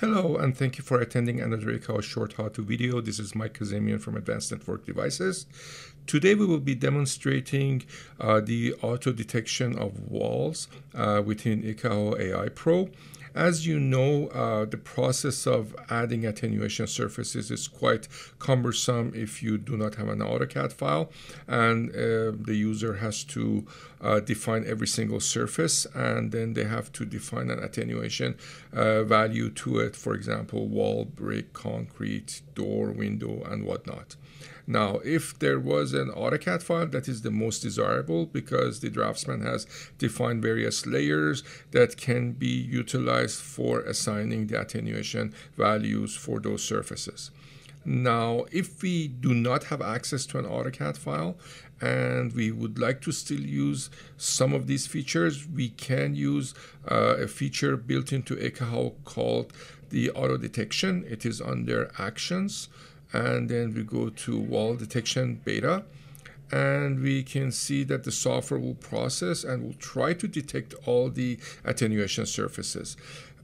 Hello, and thank you for attending another Ekahau short how-to video. This is Mike Kazemian from Advanced Network Devices. Today we will be demonstrating uh, the auto detection of walls uh, within Ekahau AI Pro. As you know, uh, the process of adding attenuation surfaces is quite cumbersome if you do not have an AutoCAD file, and uh, the user has to uh, define every single surface, and then they have to define an attenuation uh, value to it, for example, wall, brick, concrete, door, window, and whatnot. Now, if there was an AutoCAD file, that is the most desirable because the draftsman has defined various layers that can be utilized for assigning the attenuation values for those surfaces. Now, if we do not have access to an AutoCAD file and we would like to still use some of these features, we can use uh, a feature built into Ekahau called the auto detection. It is under actions and then we go to wall detection beta and we can see that the software will process and will try to detect all the attenuation surfaces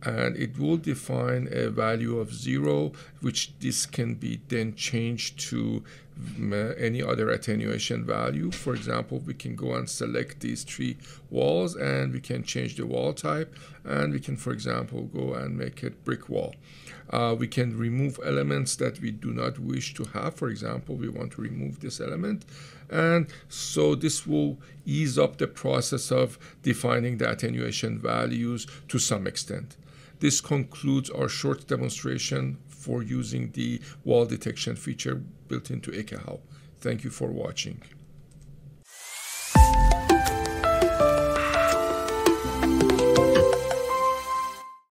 and it will define a value of zero which this can be then changed to any other attenuation value. For example we can go and select these three walls and we can change the wall type and we can for example go and make it brick wall. Uh, we can remove elements that we do not wish to have. For example we want to remove this element. And so this will ease up the process of defining the attenuation values to some extent this concludes our short demonstration for using the wall detection feature built into Ekahau. Thank you for watching.